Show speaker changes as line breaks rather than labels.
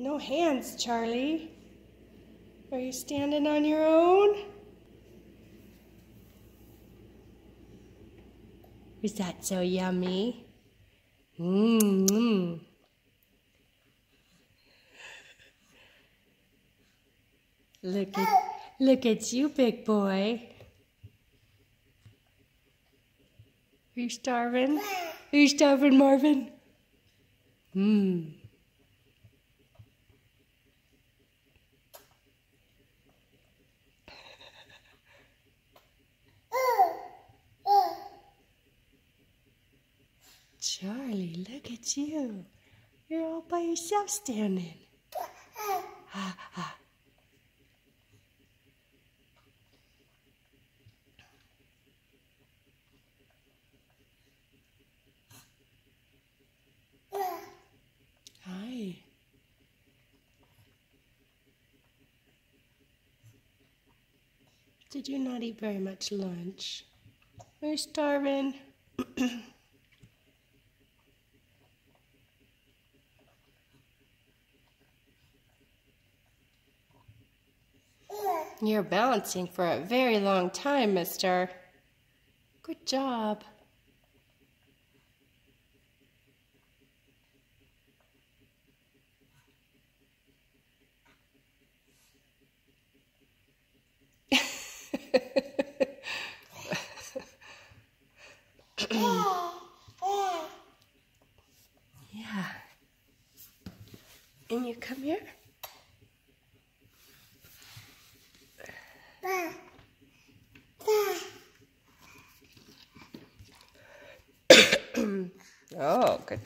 No hands, Charlie. Are you standing on your own? Is that so yummy? Mmm. Look at look at you, big boy. Are you starving? Are you starving, Marvin? Mmm. Charlie, look at you. You're all by yourself standing. Hi. Did you not eat very much lunch? We're starving? You're balancing for a very long time, mister. Good job. yeah. And you come here? oh, good.